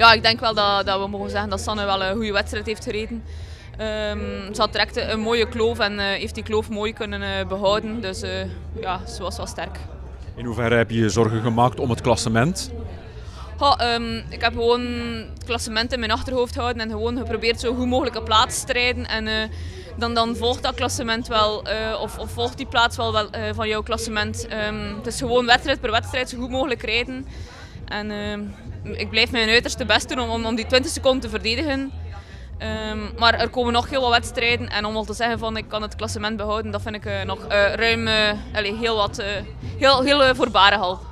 ja, ik denk wel dat, dat we mogen zeggen dat Sanne wel een goede wedstrijd heeft gereden. Um, ze had direct een mooie kloof en uh, heeft die kloof mooi kunnen uh, behouden. Dus uh, ja, ze was wel sterk. In hoeverre heb je je zorgen gemaakt om het klassement? Um, ik heb gewoon het klassement in mijn achterhoofd gehouden en gewoon geprobeerd zo goed mogelijk een plaats te rijden. En dan, dan volgt dat klassement wel, of, of, volgt die plaats wel, wel van jouw klassement. Um, het is gewoon wedstrijd per wedstrijd zo goed mogelijk rijden. En ik blijf mijn uiterste best doen om, om, die 20 seconden te verdedigen. Um, maar er komen nog heel wat wedstrijden en om al te zeggen van ik kan het klassement behouden, dat vind ik uh, nog uh, ruim allez, heel wat heel, heel voorbarig al.